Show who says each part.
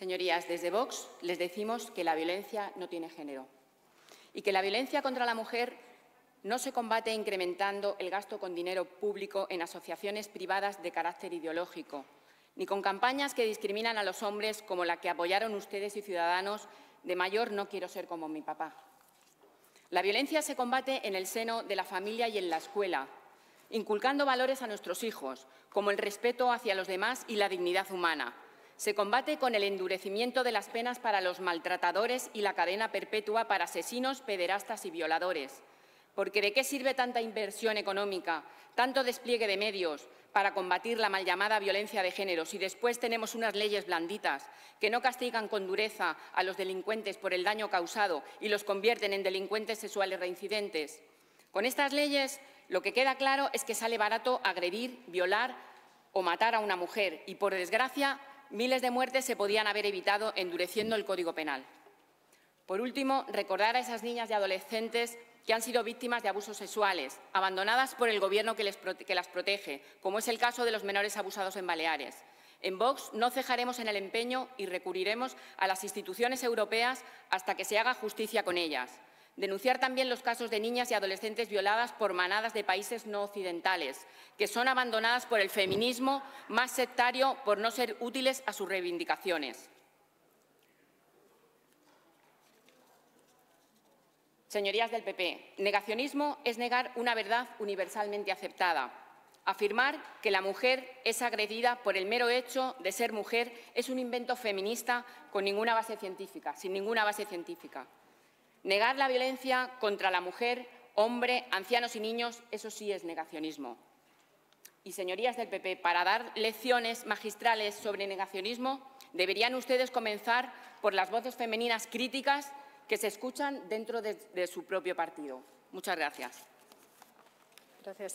Speaker 1: Señorías, desde Vox les decimos que la violencia no tiene género y que la violencia contra la mujer no se combate incrementando el gasto con dinero público en asociaciones privadas de carácter ideológico, ni con campañas que discriminan a los hombres como la que apoyaron ustedes y Ciudadanos de mayor no quiero ser como mi papá. La violencia se combate en el seno de la familia y en la escuela, inculcando valores a nuestros hijos, como el respeto hacia los demás y la dignidad humana. Se combate con el endurecimiento de las penas para los maltratadores y la cadena perpetua para asesinos, pederastas y violadores. Porque ¿de qué sirve tanta inversión económica, tanto despliegue de medios para combatir la mal llamada violencia de género si después tenemos unas leyes blanditas que no castigan con dureza a los delincuentes por el daño causado y los convierten en delincuentes sexuales reincidentes? Con estas leyes lo que queda claro es que sale barato agredir, violar o matar a una mujer y, por desgracia, miles de muertes se podían haber evitado endureciendo el Código Penal. Por último, recordar a esas niñas y adolescentes que han sido víctimas de abusos sexuales, abandonadas por el Gobierno que, las protege, como es el caso de los menores abusados en Baleares. En Vox no cejaremos en el empeño y recurriremos a las instituciones europeas hasta que se haga justicia con ellas. Denunciar también los casos de niñas y adolescentes violadas por manadas de países no occidentales, que son abandonadas por el feminismo más sectario por no ser útiles a sus reivindicaciones. Señorías del PP, negacionismo es negar una verdad universalmente aceptada. Afirmar que la mujer es agredida por el mero hecho de ser mujer es un invento feminista con ninguna base científica, sin ninguna base científica. Negar la violencia contra la mujer, hombre, ancianos y niños, eso sí es negacionismo. Y, señorías del PP, para dar lecciones magistrales sobre negacionismo, deberían ustedes comenzar por las voces femeninas críticas que se escuchan dentro de, su propio partido. Muchas gracias.
Speaker 2: Gracias.